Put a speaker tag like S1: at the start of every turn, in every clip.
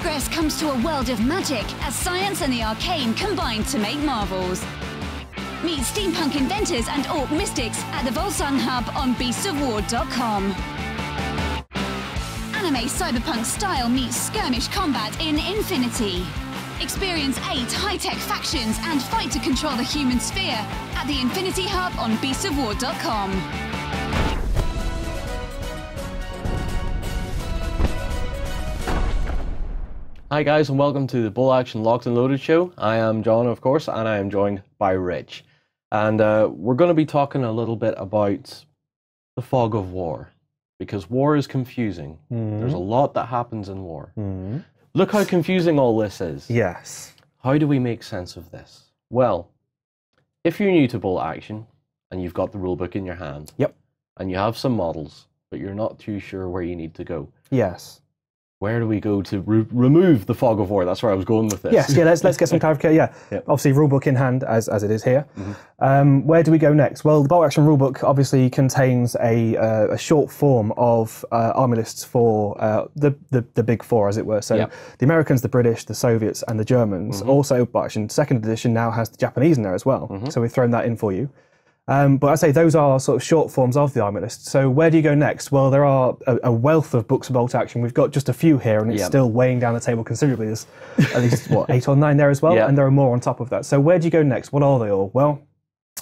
S1: Progress comes to a world of magic as science and the arcane combine to make marvels. Meet steampunk inventors and orc mystics at the Wolsung Hub on beastsofwar.com. Anime cyberpunk style meets skirmish combat in Infinity. Experience eight high-tech factions and fight to control the human sphere at the Infinity Hub on beastsofwar.com.
S2: Hi guys and welcome to the Bolt Action Locked and Loaded show. I am John of course and I am joined by Rich. And uh, we're going to be talking a little bit about the fog of war because war is confusing. There's a lot that happens in war. Look how confusing all this is.
S3: Yes.
S2: How do we make sense of this? Well, if you're new to Bolt Action and you've got the rulebook in your hand
S3: Yep.
S2: and you have some models but you're not too sure where you need to go,
S3: Yes.
S2: Where do we go to re- remove the fog of war? That's where I was going with this.
S3: Yes. Yeah. Let's let's get some clarification. Yeah.
S2: Yep.
S3: Obviously, rulebook in hand as as it is here.
S2: Mhm.
S3: Um, where do we go next? Well, the Bolt Action rulebook obviously contains a uh, a short form of uh, army lists for uh, the, the the big four, as it were. So
S2: Yep.
S3: the Americans, the British, the Soviets, and the Germans. Also, Bolt Action second edition now has the Japanese in there as well. So we've thrown that in for you. Um, but I say those are sort of short forms of the army list. So where do you go next? Well, there are a, a wealth of books of bolt action. We've got just a few here, and it's
S2: Yep.
S3: still weighing down the table considerably. There's at least what eight or nine there as well,
S2: Yep.
S3: and there are more on top of that. So where do you go next? What are they all? Well,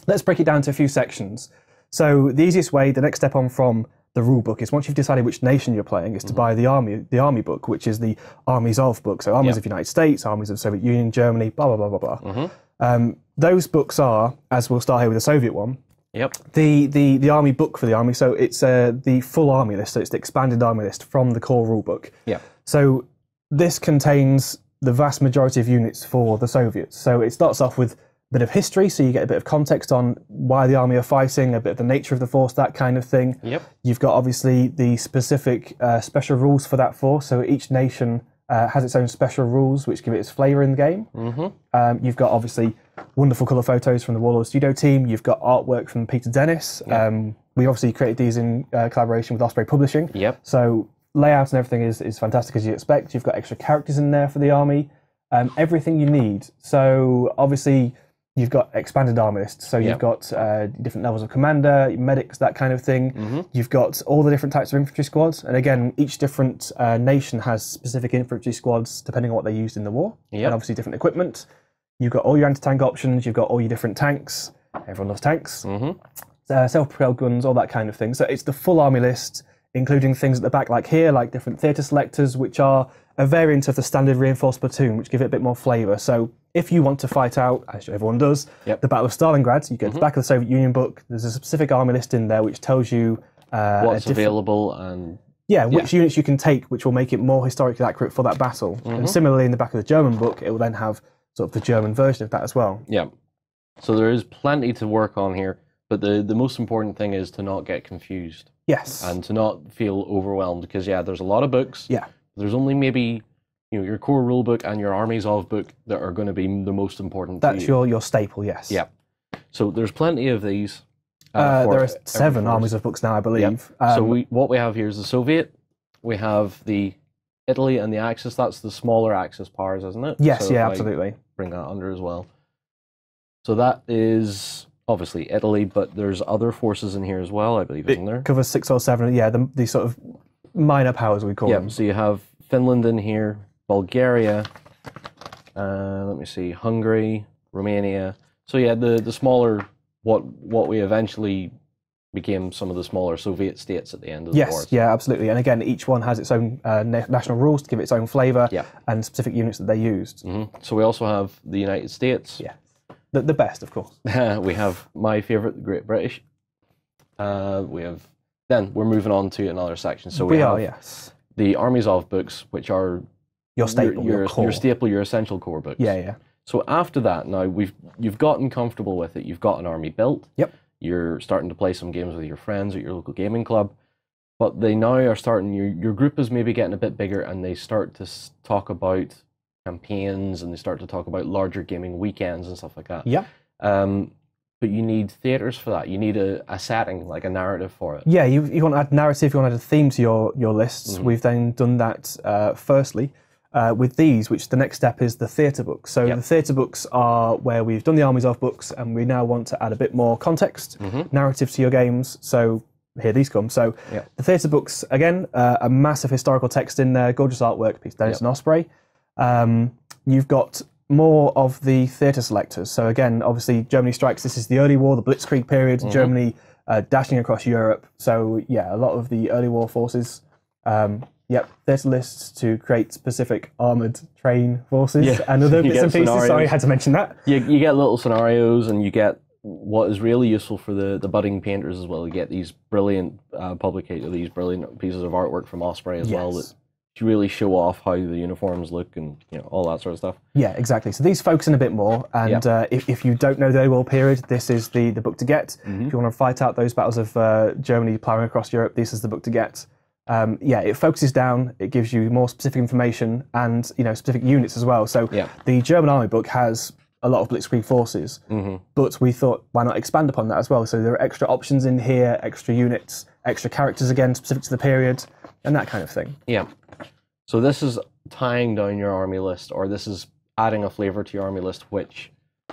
S3: let's break it down to a few sections. So the easiest way, the next step on from the rule book is once you've decided which nation you're playing, is to buy the army the army book, which is the armies of book. So armies
S2: Yep.
S3: of the United States, armies of Soviet Union, Germany, blah blah blah blah blah. Um, those books are, as we'll start here with the Soviet one,
S2: Yep.
S3: the the the army book for the army. So it's uh, the full army list. So it's the expanded army list from the core rule book.
S2: Yep.
S3: So this contains the vast majority of units for the Soviets. So it starts off with a bit of history, so you get a bit of context on why the army are fighting, a bit of the nature of the force, that kind of thing.
S2: Yep.
S3: You've got obviously the specific uh, special rules for that force. So each nation uh, has its own special rules, which give it its flavour in the game.
S2: Mm-hmm.
S3: Um, you've got obviously wonderful colour photos from the Warlord Studio team. You've got artwork from Peter Dennis. Um, we obviously created these in uh, collaboration with Osprey Publishing.
S2: Yep.
S3: So layout and everything is, is fantastic as you expect. You've got extra characters in there for the army. Um, everything you need. So obviously you've got expanded army lists. So
S2: Yep.
S3: you've got uh, different levels of commander, medics, that kind of thing.
S2: Mm-hmm.
S3: You've got all the different types of infantry squads. And again, each different uh, nation has specific infantry squads depending on what they used in the war.
S2: Yep.
S3: And obviously different equipment. You've got all your anti-tank options. You've got all your different tanks. Everyone loves tanks.
S2: Mm-hmm.
S3: Uh, self-propelled guns, all that kind of thing. So it's the full army list, including things at the back, like here, like different theatre selectors, which are a variant of the standard reinforced platoon, which give it a bit more flavour. So if you want to fight out, as everyone does,
S2: Yep.
S3: the Battle of Stalingrad, you go to the back of the Soviet Union book. There's a specific army list in there which tells you uh,
S2: What's available and
S3: yeah, which units you can take, which will make it more historically accurate for that battle. And similarly, in the back of the German book, it will then have sort of the German version of that as well.
S2: yeah. So there is plenty to work on here, but the the most important thing is to not get confused
S3: Yes.
S2: and to not feel overwhelmed because yeah, there's a lot of books.
S3: yeah.
S2: There's only maybe you know your core rule book and your armies of book that are going to be the most important.
S3: That's
S2: you.
S3: your, your staple, yes.
S2: Yeah. So there's plenty of these.
S3: Uh,
S2: for
S3: there are seven armies of books now, I believe.
S2: So
S3: Um,
S2: we what we have here is the Soviet. We have the Italy and the Axis. That's the smaller Axis powers, isn't it?
S3: yes,
S2: So
S3: yeah,
S2: I
S3: absolutely.
S2: Bring that under as well. So that is obviously Italy, but there's other forces in here as well, I believe, isn't there?
S3: Covers six or seven. Yeah, the, the sort of minor powers we call
S2: Yeah.
S3: them.
S2: So you have Finland in here, Bulgaria. Uh, let me see, Hungary, Romania. So yeah, the the smaller what what we eventually became some of the smaller Soviet states at the end of the war.
S3: Yes, yeah, absolutely. And again, each one has its own uh, na- national rules to give it its own flavour
S2: Yeah.
S3: and specific units that they used.
S2: hmm So we also have the United States.
S3: Yeah. The, the best, of course.
S2: we have my favorite, the Great British. Uh, we have then we're moving on to another section. So we,
S3: we
S2: have
S3: are, yes.
S2: the armies of books, which are
S3: Your staple,
S2: your,
S3: your,
S2: your, your staple, your essential core books.
S3: yeah, yeah.
S2: So after that, now we've you've gotten comfortable with it. You've got an army built.
S3: Yep.
S2: You're starting to play some games with your friends at your local gaming club, but they now are starting. Your your group is maybe getting a bit bigger, and they start to talk about campaigns, and they start to talk about larger gaming weekends and stuff like that.
S3: Yeah.
S2: Um, but you need theaters for that. You need a, a setting, like a narrative for it.
S3: Yeah, you, you want to add narrative, you want to add a theme to your, your lists.
S2: Mhm.
S3: We've then done that uh, firstly. Uh, with these, which the next step is the theatre books. So the theatre books are where we've done the armies of books, and we now want to add a bit more context, narrative to your games. So here these come. So
S2: Yep.
S3: the theatre books again, uh, a massive historical text in there, gorgeous artwork, piece Dennis and Osprey. Um, you've got more of the theatre selectors. So again, obviously Germany strikes. This is the early war, the Blitzkrieg period. Germany uh, dashing across Europe. So yeah, a lot of the early war forces. Um, yep, theatre lists to create specific armored train forces
S2: Yeah.
S3: and other
S2: You
S3: bits and pieces. Sorry, I had to mention that.
S2: You, you get little scenarios and you get what is really useful for the, the budding painters as well. You get these brilliant uh, these brilliant pieces of artwork from Osprey as well
S3: Yes.
S2: that really show off how the uniforms look and you know all that sort of stuff.
S3: Yeah, exactly. So these focus in a bit more, and uh, if, if you don't know the early war period, this is the, the book to get.
S2: Mm-hmm.
S3: If you want to fight out those battles of uh, Germany ploughing across Europe, this is the book to get. Um, yeah, it focuses down. It gives you more specific information and you know specific units as well. So
S2: Yeah.
S3: the German army book has a lot of Blitzkrieg forces,
S2: Mm-hmm.
S3: but we thought why not expand upon that as well? So there are extra options in here, extra units, extra characters again specific to the period, and that kind of thing.
S2: Yeah. So this is tying down your army list, or this is adding a flavor to your army list, which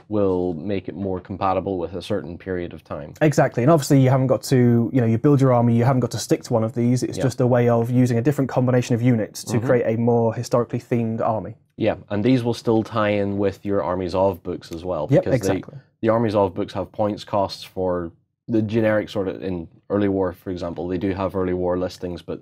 S2: will make it more compatible with a certain period of time.
S3: Exactly, and obviously you haven't got to, you know, you build your army. You haven't got to stick to one of these. It's just a way of using a different combination of units to mm-hmm. create a more historically themed army.
S2: Yeah, and these will still tie in with your armies of books as well.
S3: Yep,
S2: because
S3: exactly.
S2: They, the armies of books have points costs for the generic sort of in early war, for example. They do have early war listings, but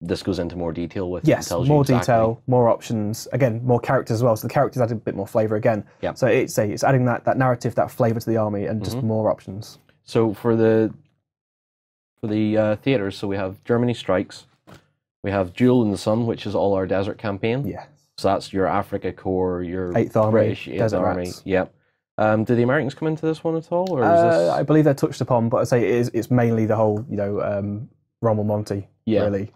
S2: this goes into more detail with
S3: Yes,
S2: tells you
S3: more
S2: exactly-
S3: detail, more options. Again, more characters as well. So the characters add a bit more flavor again.
S2: Yep.
S3: So it's a, it's adding that that narrative, that flavor to the army, and just more options.
S2: So for the for the uh, theaters, so we have Germany strikes, we have Duel in the Sun, which is all our desert campaign.
S3: Yeah.
S2: So that's your Afrika Korps, your
S3: Eighth Army,
S2: British Eighth
S3: Desert
S2: Army.
S3: Rats.
S2: Yep. Um, do the Americans come into this one at all, or is
S3: Uh, I believe they're touched upon, but I say it is it's mainly the whole you know um, Rommel Monty
S2: Yeah.
S3: really,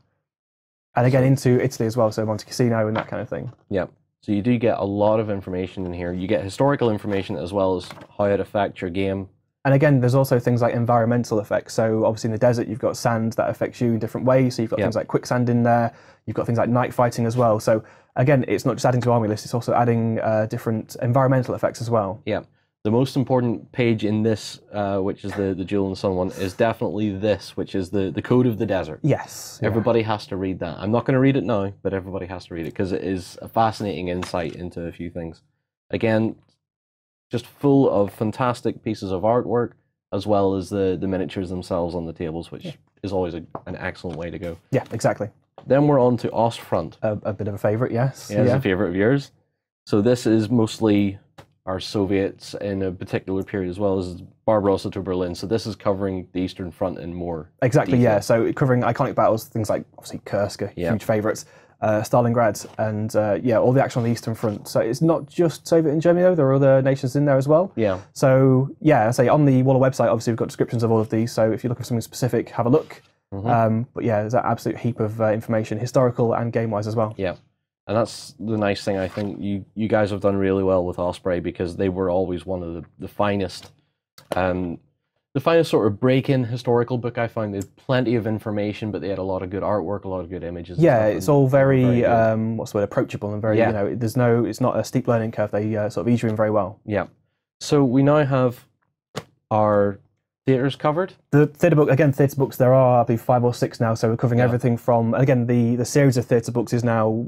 S3: and again into Italy as well. So Monte Cassino and that kind of thing.
S2: Yep. So you do get a lot of information in here. You get historical information as well as how it affects your game.
S3: And again, there's also things like environmental effects. So obviously in the desert, you've got sand that affects you in different ways. So you've got
S2: Yeah.
S3: things like quicksand in there. You've got things like night fighting as well. So again, it's not just adding to army list; it's also adding uh, different environmental effects as well.
S2: Yeah. The most important page in this, uh, which is the the Duel in the Sun one, is definitely this, which is the the Code of the Desert.
S3: Yes. yeah.
S2: Everybody has to read that. I'm not going to read it now, but everybody has to read it because it is a fascinating insight into a few things. Again, just full of fantastic pieces of artwork, as well as the, the miniatures themselves on the tables, which is always a, an excellent way to go.
S3: Yeah, exactly.
S2: Then we're on to Ostfront.
S3: A, a bit of a favourite, yes.
S2: Yeah, it's a favorite of yours. So this is mostly our Soviets in a particular period, as well as Barbarossa to Berlin. So this is covering the Eastern Front and more.
S3: Exactly,
S2: detail.
S3: yeah. So covering iconic battles, things like obviously Kursk,
S2: Yeah.
S3: huge favourites, uh, Stalingrad, and uh, yeah, all the action on the Eastern Front. So it's not just Soviet and Germany, though. There are other nations in there as well.
S2: Yeah,
S3: So yeah, I say on the Warlord website, obviously we've got descriptions of all of these. So if you're looking for something specific, have a look.
S2: Mm-hmm.
S3: Um, but yeah, there's an absolute heap of uh, information, historical and game-wise as well.
S2: yeah. And that's the nice thing. I think you you guys have done really well with Osprey because they were always one of the, the finest, um, the finest sort of break-in historical book I found. They had plenty of information, but they had a lot of good artwork, a lot of good images.
S3: Yeah, it's all
S2: were
S3: very, um, what's the word, approachable and very,
S2: Yeah.
S3: you know, there's no, it's not a steep learning curve. They uh, sort of ease you in very well.
S2: Yeah. So we now have our theaters covered.
S3: The theatre book, again, theatre books, there are, I believe, five or six now. So we're covering everything from, and again, the, the series of theatre books is now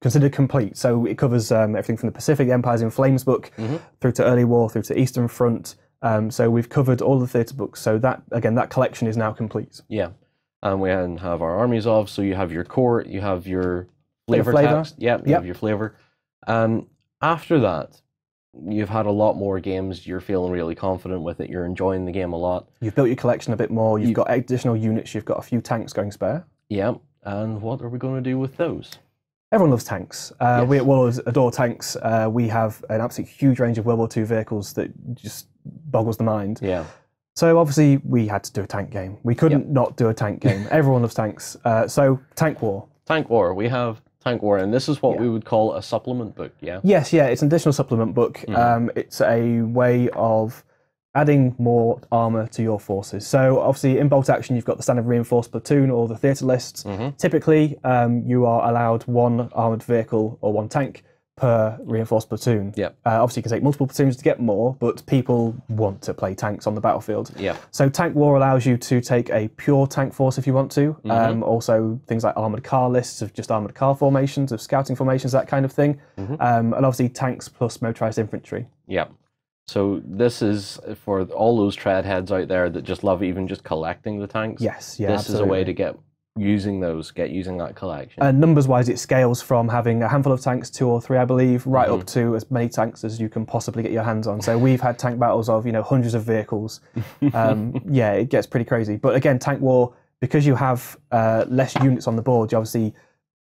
S3: considered complete. So it covers um, everything from the Pacific Empires in Flames book through to Early War, through to Eastern Front. Um, so we've covered all the theatre books. So that, again, that collection is now complete.
S2: Yeah. And we then have our armies of. So you have your court, you have your flavor
S3: flavour.
S2: text. Yeah, you
S3: Yep.
S2: have your flavor. Um, after that, you've had a lot more games. You're feeling really confident with it. You're enjoying the game a lot.
S3: You've built your collection a bit more. You've got additional units. You've got a few tanks going spare.
S2: Yeah. And what are we going to do with those?
S3: Everyone loves tanks. Uh, We
S2: Yes.
S3: at Wallers adore tanks. Uh, we have an absolutely huge range of World War II vehicles that just boggles the mind.
S2: Yeah.
S3: So obviously we had to do a tank game. We couldn't not do a tank game. Everyone loves tanks. Uh, so Tank War.
S2: Tank War. We have Tank War, and this is what we would call a supplement book. Yeah.
S3: Yes, yeah, it's an additional supplement book.
S2: Mm-hmm.
S3: Um, it's a way of adding more armor to your forces. So obviously in bolt action you've got the standard reinforced platoon or the theatre lists. Typically um, you are allowed one armored vehicle or one tank per reinforced platoon.
S2: Yep.
S3: Uh, obviously you can take multiple platoons to get more, but people want to play tanks on the battlefield.
S2: Yep.
S3: So tank war allows you to take a pure tank force if you want to. Um, also things like armored car lists of just armored car formations, of scouting formations, that kind of thing. Um, and obviously tanks plus motorized infantry.
S2: Yeah. So this is for all those treadheads out there that just love even just collecting the tanks.
S3: Yes, yeah,
S2: this is a way to get using those, get using that collection.
S3: And numbers wise, it scales from having a handful of tanks, two or three, I believe, right
S2: Mm-hmm.
S3: up to as many tanks as you can possibly get your hands on. So we've had tank battles of you know hundreds of vehicles. Um, yeah, it gets pretty crazy. But again, tank war because you have uh, less units on the board. You obviously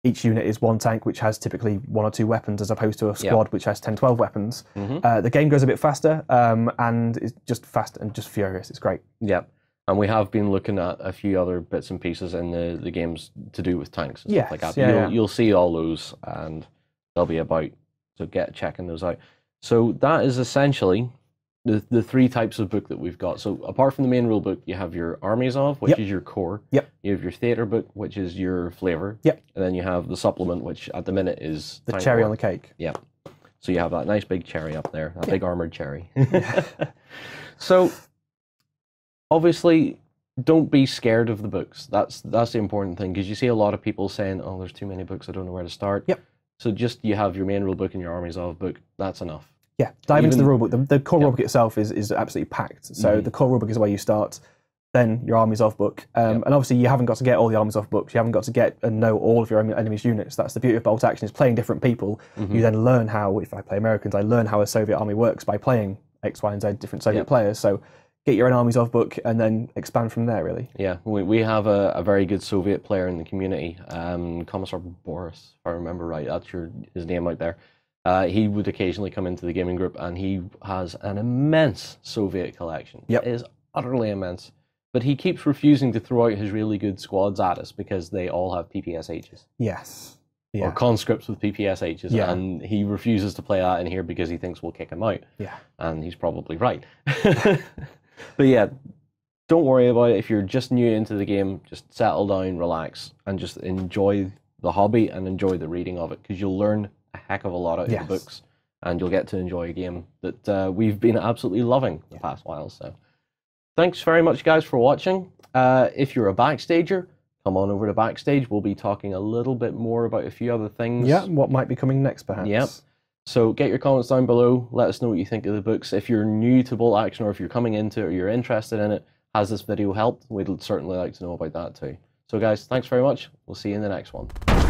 S3: each unit is one tank, which has typically one or two weapons, as opposed to a squad which has 10, 12 weapons.
S2: Mm-hmm.
S3: Uh, the game goes a bit faster, um, and it's just fast and just furious. It's great.
S2: Yep. And we have been looking at a few other bits and pieces in the, the games to do with tanks and
S3: Yes,
S2: stuff like that.
S3: yeah,
S2: you'll,
S3: yeah.
S2: you'll see all those and they'll be about. So get checking those out. So that is essentially the, the three types of book that we've got. So apart from the main rule book, you have your armies of, which
S3: Yep.
S2: is your core.
S3: Yep.
S2: You have your theatre book, which is your flavour.
S3: Yep.
S2: And then you have the supplement, which at the minute is
S3: The cherry on the cake.
S2: Yeah. So you have that nice big cherry up there, that big armored cherry. so obviously don't be scared of the books. That's that's the important thing because you see a lot of people saying, "Oh, there's too many books. I don't know where to start."
S3: Yep.
S2: So just you have your main rule book and your armies of book. That's enough.
S3: Yeah, dive into the rulebook. The, the core
S2: Yeah.
S3: rulebook itself is, is absolutely packed. So
S2: Mhm.
S3: the core rulebook is where you start, then your armies off book. Um,
S2: Yep.
S3: And obviously, you haven't got to get all the armies off books. You haven't got to get and know all of your enemy's units. That's the beauty of bolt action is playing different people.
S2: Mm-hmm.
S3: You then learn how, if I play Americans, I learn how a Soviet army works by playing X, Y, and Z different Soviet
S2: Yep.
S3: players. So get your own armies off book and then expand from there, really.
S2: Yeah, we, we have a, a very good Soviet player in the community, um, Commissar Boris, if I remember right. That's your his name out there. Uh, he would occasionally come into the gaming group, and he has an immense Soviet collection.
S3: Yep.
S2: It is utterly immense. But he keeps refusing to throw out his really good squads at us because they all have PPSHs
S3: Yes.
S2: or conscripts with PPSHs,
S3: Yeah.
S2: and he refuses to play that in here because he thinks we'll kick him out
S3: Yeah.
S2: and he's probably right. but yeah, don't worry about it. If you're just new into the game, just settle down, relax, and just enjoy the hobby and enjoy the reading of it because you'll learn a heck of a lot out
S3: Yes.
S2: of the books and you'll get to enjoy a game that uh, we've been absolutely loving the past while. So thanks very much, guys, for watching. Uh, if you're a backstager, come on over to backstage. We'll be talking a little bit more about a few other things.
S3: Yeah. What might be coming next, perhaps?
S2: Yep. So get your comments down below. Let us know what you think of the books. If you're new to Bolt Action or if you're coming into it or you're interested in it, has this video helped? We'd certainly like to know about that too. So guys, thanks very much. We'll see you in the next one.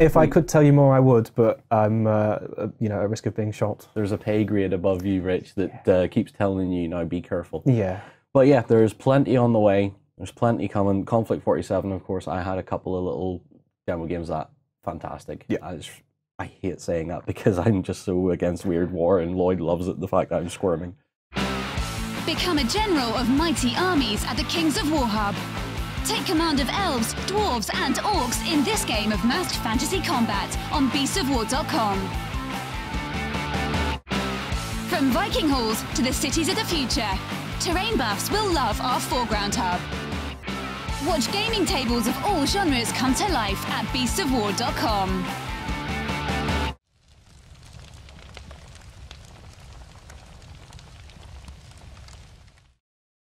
S3: If I could tell you more, I would, but I'm, uh, uh, you know, at risk of being shot.
S2: There's a pay grade above you, Rich, that uh, keeps telling you now be careful.
S3: Yeah.
S2: But yeah, there's plenty on the way. There's plenty coming. Konflikt 47, of course. I had a couple of little demo games that fantastic.
S3: Yeah.
S2: I, just, I hate saying that because I'm just so against weird war, and Lloyd loves it. The fact that I'm squirming.
S1: Become a general of mighty armies at the Kings of War Hub. Take command of elves, dwarves, and orcs in this game of masked fantasy combat on beastsofwar.com. From Viking halls to the cities of the future, terrain buffs will love our foreground hub. Watch gaming tables of all genres come to life at beastsofwar.com.